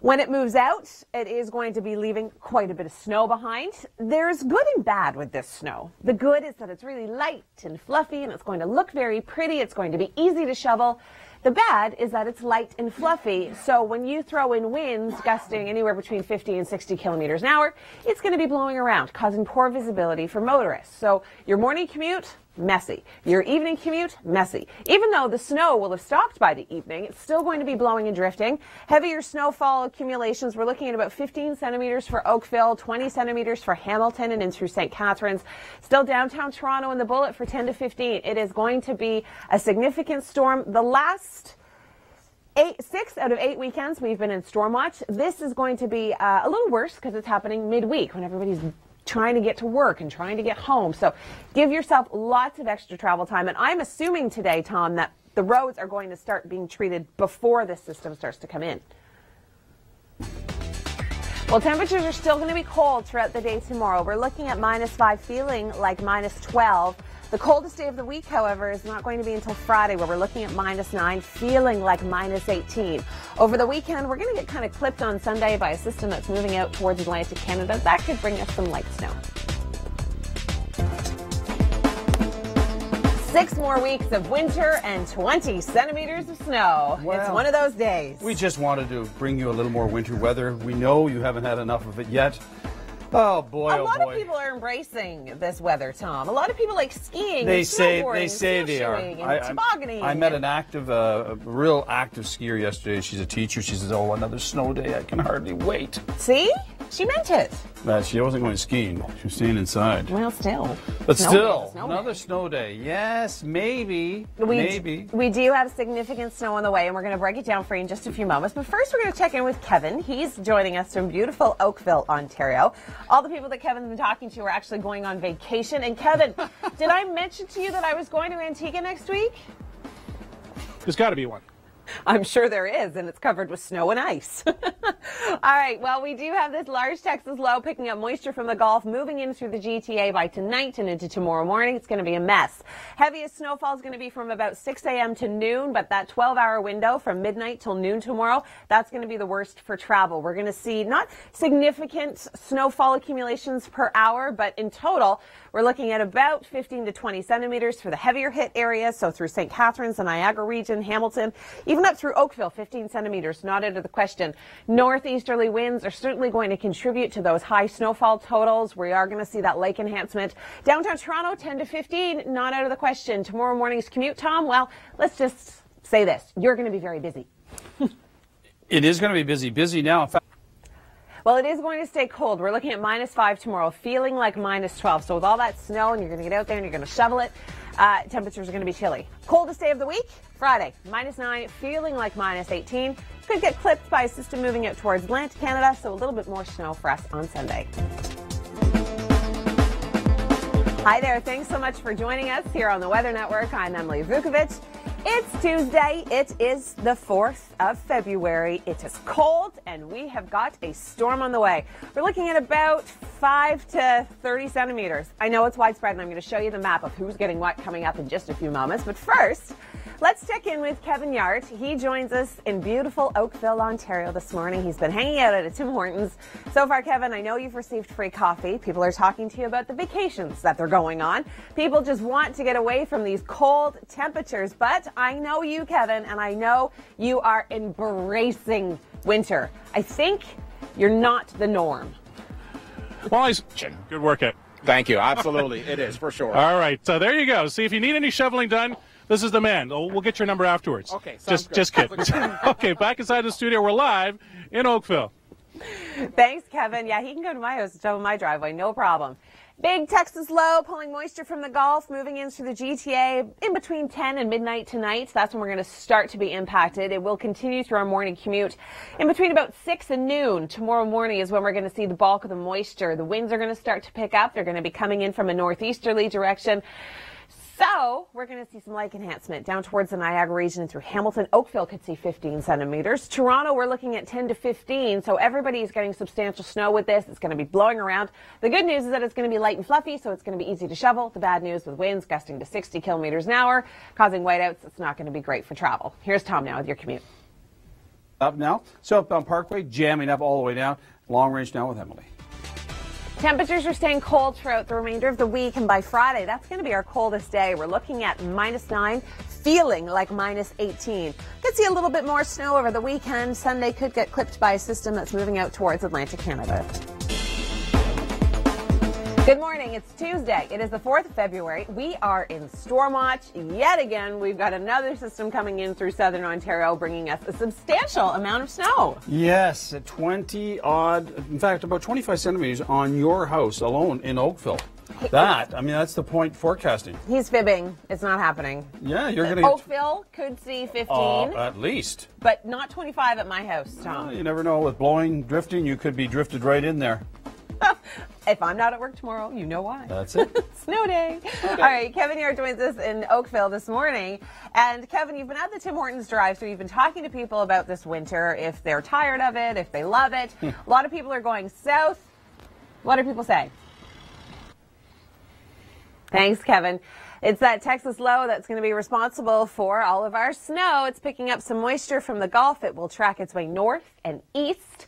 When it moves out, it is going to be leaving quite a bit of snow behind. There's good and bad with this snow. The good is that it's really light and fluffy and it's going to look very pretty. It's going to be easy to shovel. The bad is that it's light and fluffy. So when you throw in winds gusting anywhere between 50 and 60 kilometers an hour, it's going to be blowing around, causing poor visibility for motorists. So your morning commute, messy. Your evening commute, messy. Even though the snow will have stopped by the evening, it's still going to be blowing and drifting. Heavier snowfall accumulations, we're looking at about 15 centimeters for Oakville, 20 centimeters for Hamilton and in through St. Catharines. Still downtown Toronto in the bullet for 10 to 15. It is going to be a significant storm. The last eight, six out of eight weekends we've been in storm watch. This is going to be uh, a little worse because it's happening midweek when everybody's trying to get to work and trying to get home. So give yourself lots of extra travel time. And I'm assuming today, Tom, that the roads are going to start being treated before this system starts to come in. Well, temperatures are still going to be cold throughout the day tomorrow. We're looking at minus five, feeling like minus 12. The coldest day of the week, however, is not going to be until Friday, where we're looking at minus nine, feeling like minus 18. Over the weekend, we're going to get kind of clipped on Sunday by a system that's moving out towards Atlantic Canada. That could bring us some light snow. Six more weeks of winter and 20 centimeters of snow. it's one of those days. We just wanted to bring you a little more winter weather. We know you haven't had enough of it yet. Oh boy, A oh lot boy. of people are embracing this weather, Tom. A lot of people like skiing. they and say they and say they are. and I, tobogganing. I met an active, uh, a real active skier yesterday. She's a teacher. She says, "Oh, another snow day. I can hardly wait." See, she meant it. Uh, she wasn't going skiing. She was staying inside. Well, still. But Snow still, day, snow another day. snow day. Yes, maybe, We, maybe. we do have significant snow on the way, and we're going to break it down for you in just a few moments. But first, we're going to check in with Kevin. He's joining us from beautiful Oakville, Ontario. All the people that Kevin's been talking to are actually going on vacation. And Kevin, *laughs* did I mention to you that I was going to Antigua next week? There's got to be one. I'm sure there is, and it's covered with snow and ice. *laughs* All right, well, we do have this large Texas low picking up moisture from the Gulf, moving in through the GTA by tonight and into tomorrow morning. It's going to be a mess. Heaviest snowfall is going to be from about 6 a.m. to noon, but that 12 hour window from midnight till noon tomorrow, that's going to be the worst for travel. We're going to see not significant snowfall accumulations per hour, but in total, we're looking at about 15 to 20 centimeters for the heavier hit areas. So through St. Catharines, the Niagara region, Hamilton, even up through Oakville, 15 centimeters, not out of the question. Northeasterly winds are certainly going to contribute to those high snowfall totals. We are going to see that lake enhancement. Downtown Toronto, 10 to 15, not out of the question. Tomorrow morning's commute, Tom, well, let's just say this. You're going to be very busy. *laughs* It is going to be busy. Busy now. Well, it is going to stay cold. We're looking at minus five tomorrow, feeling like minus 12. So with all that snow and you're going to get out there and you're going to shovel it, uh, temperatures are going to be chilly. Coldest day of the week, Friday, minus nine, feeling like minus 18. Could get clipped by a system moving out towards Atlantic Canada, so a little bit more snow for us on Sunday. Hi there. Thanks so much for joining us here on the Weather Network. I'm Emily Vukovic. It's Tuesday. It is the 4th of February. It is cold and we have got a storm on the way. We're looking at about 5 to 30 centimeters. I know it's widespread and I'm going to show you the map of who's getting what coming up in just a few moments. But first, Let's check in with Kevin Yard. He joins us in beautiful Oakville, Ontario this morning. He's been hanging out at a Tim Hortons. So far, Kevin, I know you've received free coffee. People are talking to you about the vacations that they're going on. People just want to get away from these cold temperatures. But I know you, Kevin, and I know you are embracing winter. I think you're not the norm. Wise, good workout. Thank you. Absolutely. it is, for sure. *laughs* All right, so there you go. See, if you need any shoveling done, this is the man. Oh, We'll get your number afterwards. Okay, just good. just kidding. *laughs* okay, back inside the studio. We're live in Oakville. Thanks, Kevin. Yeah, he can go to my house and shovel my driveway, no problem. Big Texas low, pulling moisture from the Gulf, moving in through the GTA in between 10 and midnight tonight. That's when we're going to start to be impacted. It will continue through our morning commute. In between about 6 and noon tomorrow morning is when we're going to see the bulk of the moisture. The winds are going to start to pick up. They're going to be coming in from a northeasterly direction. So we're going to see some lake enhancement down towards the Niagara region through Hamilton. Oakville could see 15 centimeters. Toronto, we're looking at 10 to 15. So everybody is getting substantial snow with this. It's going to be blowing around. The good news is that it's going to be light and fluffy, so it's going to be easy to shovel. The bad news with winds gusting to 60 kilometers an hour, causing whiteouts, it's not going to be great for travel. Here's Tom now with your commute. Up now, Southbound Parkway jamming up all the way down. Long range now with Emily. Temperatures are staying cold throughout the remainder of the week, and by Friday, that's going to be our coldest day. We're looking at minus 9, feeling like minus 18. Could see a little bit more snow over the weekend. Sunday could get clipped by a system that's moving out towards Atlantic Canada. Good morning. It's Tuesday. It is the 4th of February. We are in storm watch yet again. We've got another system coming in through southern Ontario, bringing us a substantial amount of snow. Yes, 20 odd, in fact, about 25 centimeters on your house alone in Oakville. That, I mean, that's the point forecasting. He's fibbing. It's not happening. Yeah, you're going to Oakville could see 15. uh, at least. But not 25 at my house, Tom. Well, you never know. With blowing, drifting, you could be drifted right in there. If I'm not at work tomorrow, you know why. That's it. *laughs* Snow day. All right, Kevin Yard joins us in Oakville this morning. And Kevin, you've been at the Tim Hortons drive so You've been talking to people about this winter, if they're tired of it, if they love it. Hmm. A lot of people are going south. What do people saying? Thanks, Kevin. It's that Texas low that's going to be responsible for all of our snow. It's picking up some moisture from the Gulf. It will track its way north and east.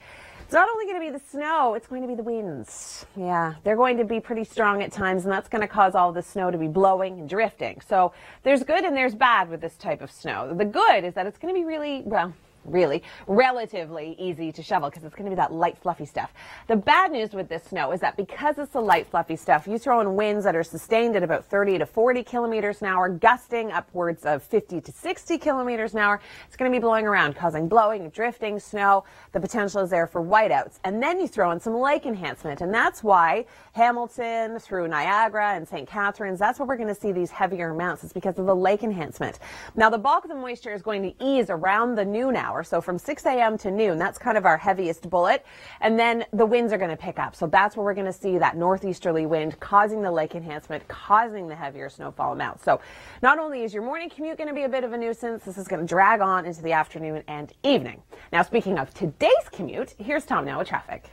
It's not only going to be the snow, it's going to be the winds. Yeah, they're going to be pretty strong at times, and that's going to cause all the snow to be blowing and drifting. So there's good and there's bad with this type of snow. The good is that it's going to be really, well, really relatively easy to shovel because it's going to be that light fluffy stuff. The bad news with this snow is that because it's the light fluffy stuff, you throw in winds that are sustained at about 30 to 40 kilometers an hour, gusting upwards of 50 to 60 kilometers an hour. It's going to be blowing around, causing blowing, drifting, snow. The potential is there for whiteouts. And then you throw in some lake enhancement, and that's why Hamilton through Niagara and St. Catharines, that's where we're going to see these heavier amounts. It's because of the lake enhancement. Now, the bulk of the moisture is going to ease around the noon hour. So from 6 a.m. to noon, that's kind of our heaviest bullet. And then the winds are going to pick up. So that's where we're going to see that northeasterly wind causing the lake enhancement, causing the heavier snowfall amounts. So not only is your morning commute going to be a bit of a nuisance, this is going to drag on into the afternoon and evening. Now, speaking of today's commute, here's Tom now with traffic.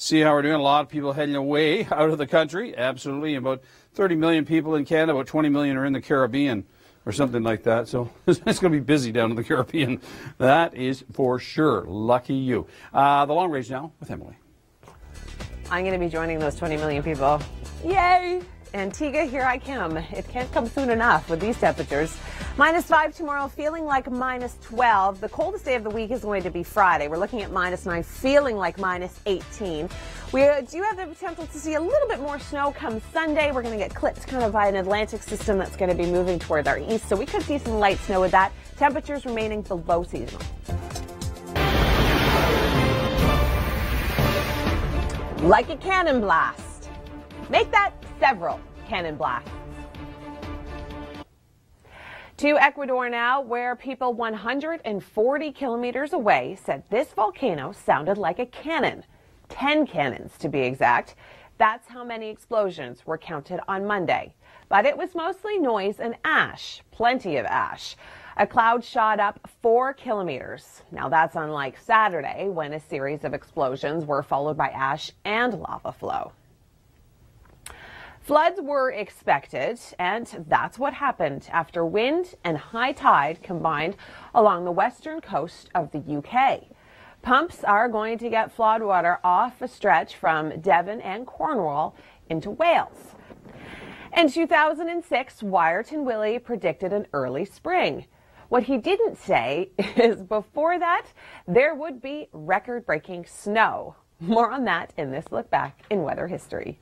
See how we're doing? A lot of people heading away *laughs* out of the country. Absolutely. About 30 million people in Canada, about 20 million are in the Caribbean or something like that. So *laughs* it's going to be busy down in the Caribbean. That is for sure. Lucky you. Uh, the long range now with Emily. I'm going to be joining those 20 million people. Yay! Antigua, here I come. It can't come soon enough with these temperatures. Minus 5 tomorrow, feeling like minus 12. The coldest day of the week is going to be Friday. We're looking at minus 9, feeling like minus 18. We uh, do have the potential to see a little bit more snow come Sunday. We're going to get clipped kind of by an Atlantic system that's going to be moving toward our east. So we could see some light snow with that. Temperatures remaining below seasonal. Like a cannon blast. Make that several cannon blasts. To Ecuador now, where people 140 kilometers away said this volcano sounded like a cannon. 10 cannons to be exact. That's how many explosions were counted on Monday. But it was mostly noise and ash, plenty of ash. A cloud shot up four kilometers. Now that's unlike Saturday when a series of explosions were followed by ash and lava flow. Floods were expected, and that's what happened after wind and high tide combined along the western coast of the UK. Pumps are going to get flood water off a stretch from Devon and Cornwall into Wales. In 2006, Wiarton Willie predicted an early spring. What he didn't say *laughs* is before that, there would be record breaking snow. More on that in this look back in weather history.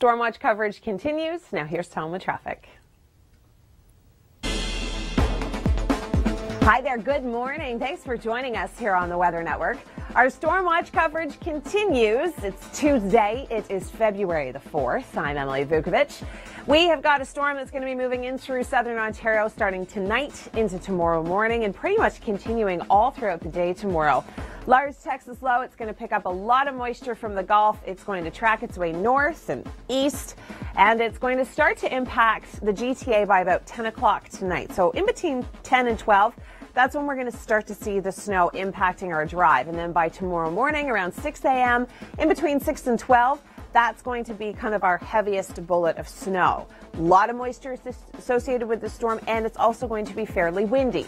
Stormwatch coverage continues. Now here's Tom with traffic. Hi there, good morning. Thanks for joining us here on the Weather Network. Our storm watch coverage continues. It's Tuesday. It is February the 4th. I'm Emily Vukovic. We have got a storm that's going to be moving in through southern Ontario starting tonight into tomorrow morning and pretty much continuing all throughout the day tomorrow. Large Texas low, it's going to pick up a lot of moisture from the Gulf. It's going to track its way north and east, and it's going to start to impact the GTA by about 10 o'clock tonight. So in between 10 and 12, that's when we're going to start to see the snow impacting our drive. And then by tomorrow morning around 6 a.m., in between 6 and 12, that's going to be kind of our heaviest bullet of snow. A lot of moisture is associated with the storm, and it's also going to be fairly windy.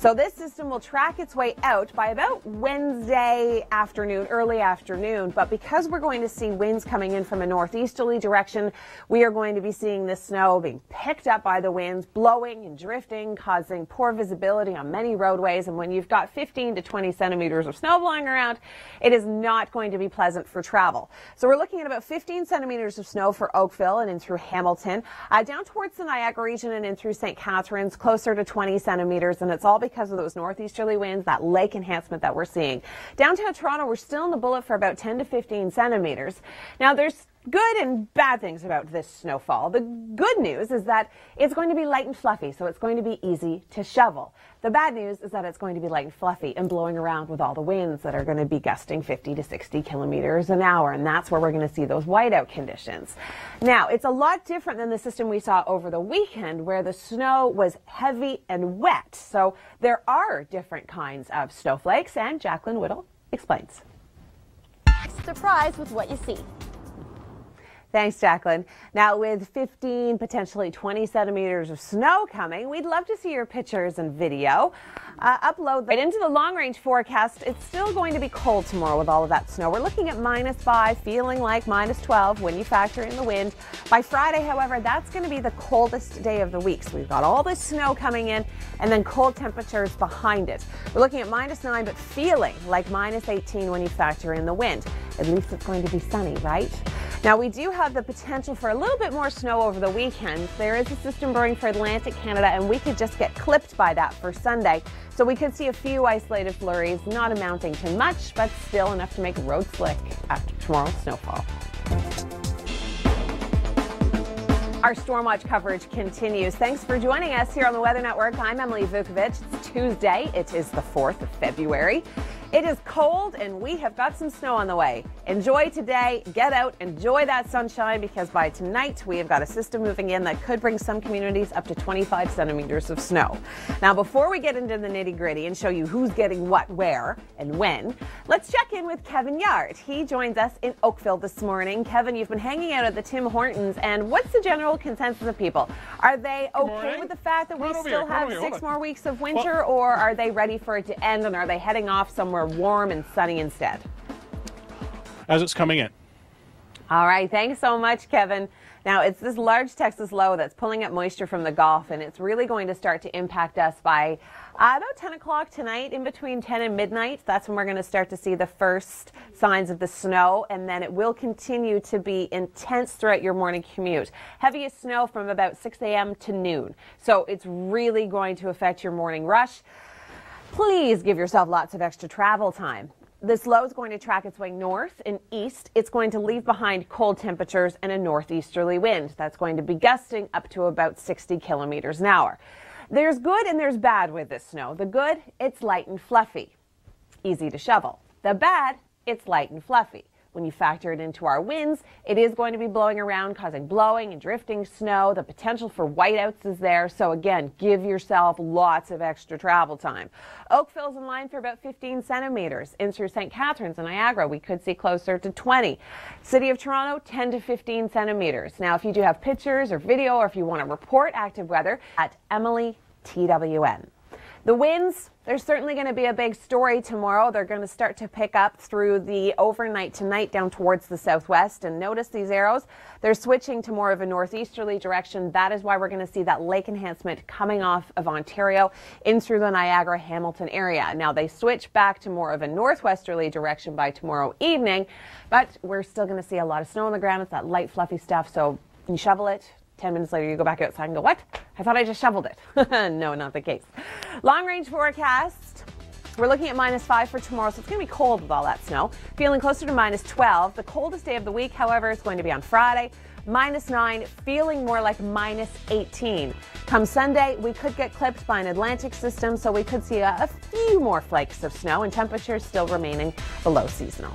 So this system will track its way out by about Wednesday afternoon, early afternoon. But because we're going to see winds coming in from a northeasterly direction, we are going to be seeing the snow being picked up by the winds, blowing and drifting, causing poor visibility on many roadways. And when you've got 15 to 20 centimeters of snow blowing around, it is not going to be pleasant for travel. So we're looking at about 15 centimeters of snow for Oakville and in through Hamilton, uh, down towards the Niagara region and in through St. Catharines, closer to 20 centimeters. And it's all because of those northeasterly winds, that lake enhancement that we're seeing. Downtown Toronto, we're still in the bullet for about 10 to 15 centimeters. Now, there's good and bad things about this snowfall. The good news is that it's going to be light and fluffy, so it's going to be easy to shovel. The bad news is that it's going to be light and fluffy and blowing around with all the winds that are going to be gusting 50 to 60 kilometers an hour, and that's where we're going to see those whiteout conditions. Now, it's a lot different than the system we saw over the weekend where the snow was heavy and wet. So there are different kinds of snowflakes, and Jaclyn Whittal explains. Surprise with what you see. Thanks, Jaclyn. Now, with 15, potentially 20 centimeters of snow coming, we'd love to see your pictures and video. Uh, upload right into the long range forecast. It's still going to be cold tomorrow with all of that snow. We're looking at minus 5, feeling like minus 12 when you factor in the wind. By Friday, however, that's going to be the coldest day of the week. So we've got all this snow coming in and then cold temperatures behind it. We're looking at minus 9, but feeling like minus 18 when you factor in the wind. At least it's going to be sunny, right? Now, we do have the potential for a little bit more snow over the weekend. There is a system brewing for Atlantic Canada, and we could just get clipped by that for Sunday. So we could see a few isolated flurries, not amounting to much, but still enough to make roads slick after tomorrow's snowfall. Our storm watch coverage continues. Thanks for joining us here on the Weather Network. I'm Emily Vukovic. It's Tuesday. It is the 4th of February. It is cold and we have got some snow on the way. Enjoy today, get out, enjoy that sunshine because by tonight we have got a system moving in that could bring some communities up to 25 centimeters of snow. Now, before we get into the nitty gritty and show you who's getting what, where, and when, let's check in with Kevin Yard. He joins us in Oakville this morning. Kevin, you've been hanging out at the Tim Hortons, and what's the general consensus of people? Are they okay with the fact that we still have six more weeks of winter, well, or are they ready for it to end and are they heading off somewhere? Somewhere warm and sunny instead. As it's coming in. All right. Thanks so much, Kevin. Now, it's this large Texas low that's pulling up moisture from the Gulf, and it's really going to start to impact us by uh, about 10 o'clock tonight, in between 10 and midnight. That's when we're going to start to see the first signs of the snow, and then it will continue to be intense throughout your morning commute. Heaviest snow from about 6 a.m. to noon. So it's really going to affect your morning rush. Please give yourself lots of extra travel time. This low is going to track its way north and east. It's going to leave behind cold temperatures and a northeasterly wind. That's going to be gusting up to about 60 kilometers an hour. There's good and there's bad with this snow. The good, it's light and fluffy, easy to shovel. The bad, it's light and fluffy. When you factor it into our winds, it is going to be blowing around, causing blowing and drifting snow. The potential for whiteouts is there. So again, give yourself lots of extra travel time. Oakville's in line for about 15 centimeters. In through St. Catharines and Niagara, we could see closer to 20. City of Toronto, 10 to 15 centimeters. Now, if you do have pictures or video, or if you want to report active weather, at Emily TWN. The winds, there's certainly going to be a big story tomorrow. They're going to start to pick up through the overnight tonight down towards the southwest. And notice these arrows, they're switching to more of a northeasterly direction. That is why we're going to see that lake enhancement coming off of Ontario in through the Niagara Hamilton area. Now they switch back to more of a northwesterly direction by tomorrow evening, but we're still going to see a lot of snow on the ground. It's that light, fluffy stuff. So you shovel it, 10 minutes later, you go back outside and go, What? I thought I just shoveled it. *laughs* no, not the case. Long range forecast. We're looking at minus 5 for tomorrow, so it's going to be cold with all that snow. Feeling closer to minus 12. The coldest day of the week, however, is going to be on Friday. Minus 9, feeling more like minus 18. Come Sunday, we could get clipped by an Atlantic system, so we could see a, a few more flakes of snow and temperatures still remaining below seasonal.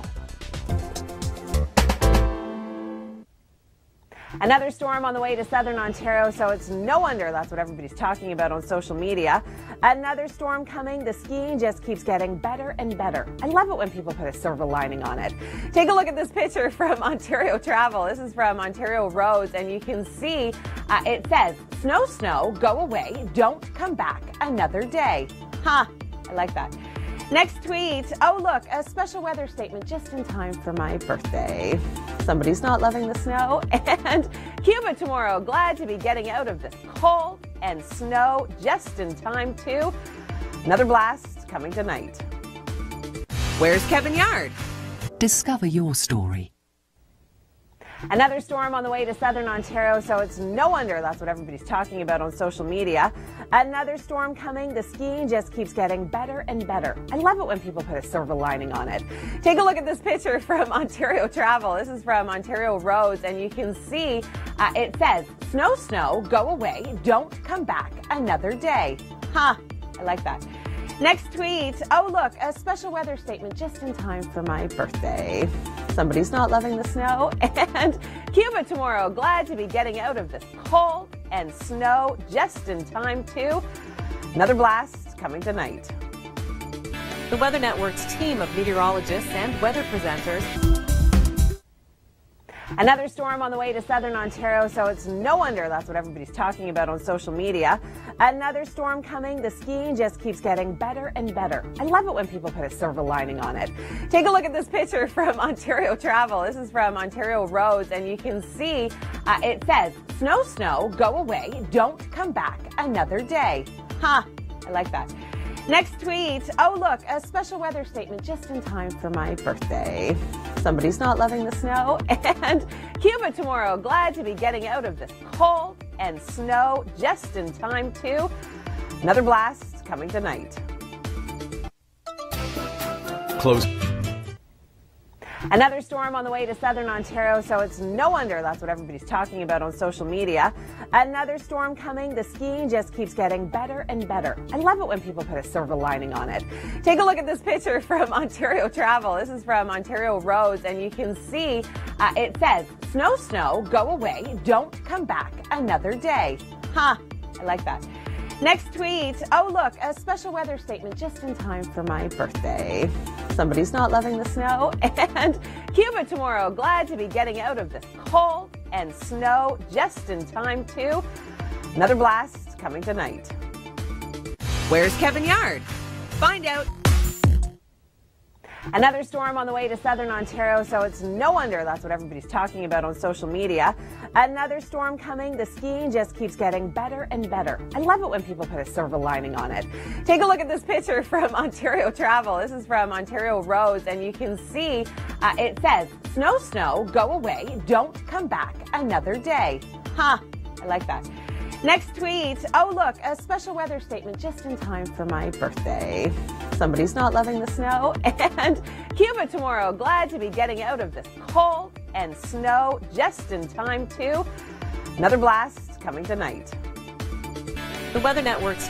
Another storm on the way to southern Ontario, so it's no wonder that's what everybody's talking about on social media. Another storm coming. The skiing just keeps getting better and better. I love it when people put a silver lining on it. Take a look at this picture *laughs* from Ontario Travel. This is from Ontario Roads, and you can see uh, it says, Snow, snow, go away, don't come back another day. Huh, I like that. Next tweet. Oh, look, a special weather statement just in time for my birthday. Somebody's not loving the snow. *laughs* And Cuba tomorrow. Glad to be getting out of this cold and snow just in time, too. Another blast coming tonight. Where's Kevin Yard? Discover your story. Another storm on the way to southern Ontario, so it's no wonder that's what everybody's talking about on social media. Another storm coming. The skiing just keeps getting better and better. I love it when people put a silver lining on it. Take a look at this picture *laughs* from Ontario Travel. This is from Ontario Roads, and you can see uh, it says, Snow, snow, go away, don't come back another day. Huh, I like that. Next tweet. Oh, look, a special weather statement just in time for my birthday. Somebody's not loving the snow. *laughs* And Cuba tomorrow. Glad to be getting out of this cold and snow just in time, too. Another blast coming tonight. The Weather Network's team of meteorologists and weather presenters Another storm on the way to southern Ontario, so it's no wonder that's what everybody's talking about on social media. Another storm coming. The skiing just keeps getting better and better. I love it when people put a silver lining on it. Take a look at this picture *laughs* from Ontario Travel. This is from Ontario Roads, and you can see uh, it says, Snow, snow, go away, don't come back another day. Huh, I like that. Next tweet. Oh, look, a special weather statement just in time for my birthday. Somebody's not loving the snow. *laughs* And Cuba tomorrow. Glad to be getting out of this cold and snow just in time, too. Another blast coming tonight. Close. Another storm on the way to southern Ontario, so it's no wonder that's what everybody's talking about on social media. Another storm coming. The skiing just keeps getting better and better. I love it when people put a silver lining on it. Take a look at this picture *laughs* from Ontario Travel. This is from Ontario Roads, and you can see uh, it says, Snow, snow, go away, don't come back another day. Huh, I like that. Next tweet. Oh, look, a special weather statement just in time for my birthday. Somebody's not loving the snow. *laughs* And Cuba tomorrow. Glad to be getting out of this cold and snow just in time, too. Another blast coming tonight. Where's Kevin Yard? Find out. Another storm on the way to southern Ontario, so it's no wonder that's what everybody's talking about on social media. Another storm coming. The skiing just keeps getting better and better. I love it when people put a silver lining on it. Take a look at this picture *laughs* from Ontario Travel. This is from Ontario Roads, and you can see uh, it says, Snow, snow, go away, don't come back another day. Huh, I like that. Next tweet. Oh, look, a special weather statement just in time for my birthday. Somebody's not loving the snow. *laughs* And Cuba tomorrow. Glad to be getting out of this cold and snow just in time, too. Another blast coming tonight. The Weather Network's